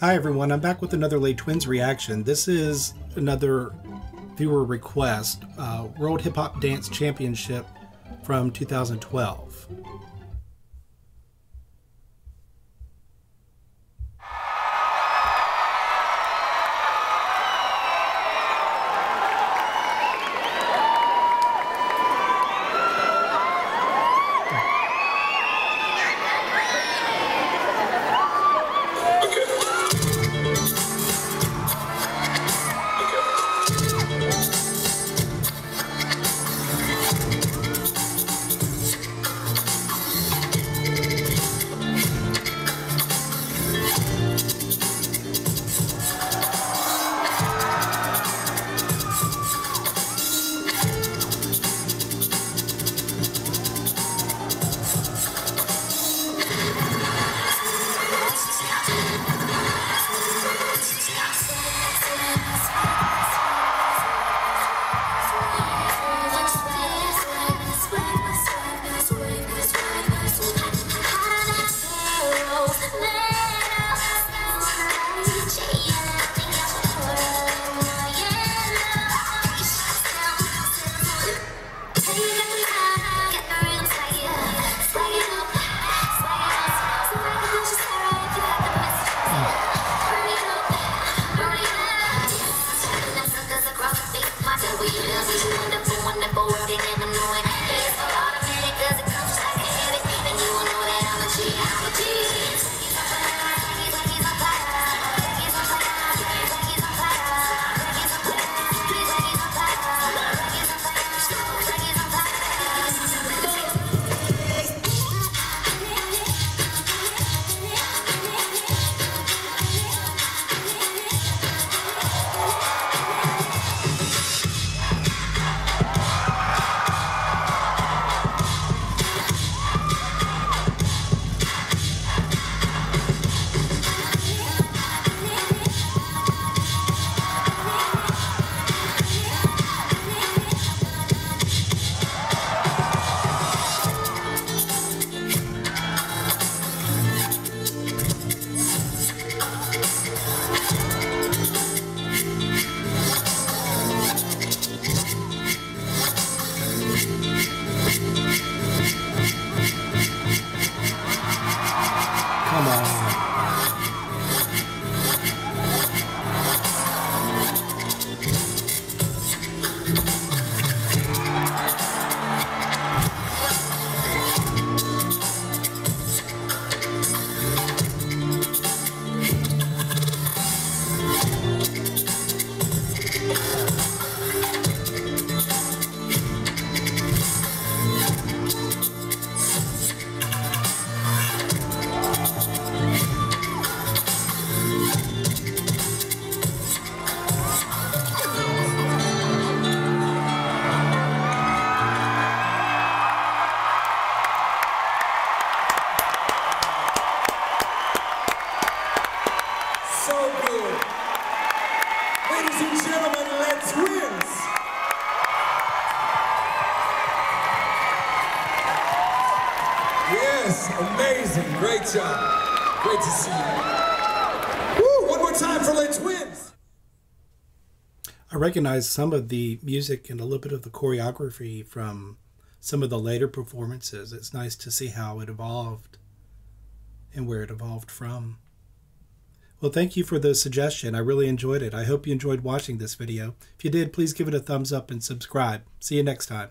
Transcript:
Hi everyone, I'm back with another Les Twins reaction. This is another viewer request, uh, World Hip Hop Dance Championship from 2012. Come on. Yes, amazing. Great job. Great to see you. Woo, one more time for Les Twins. I recognize some of the music and a little bit of the choreography from some of the later performances. It's nice to see how it evolved and where it evolved from. Well, thank you for the suggestion. I really enjoyed it. I hope you enjoyed watching this video. If you did, please give it a thumbs up and subscribe. See you next time.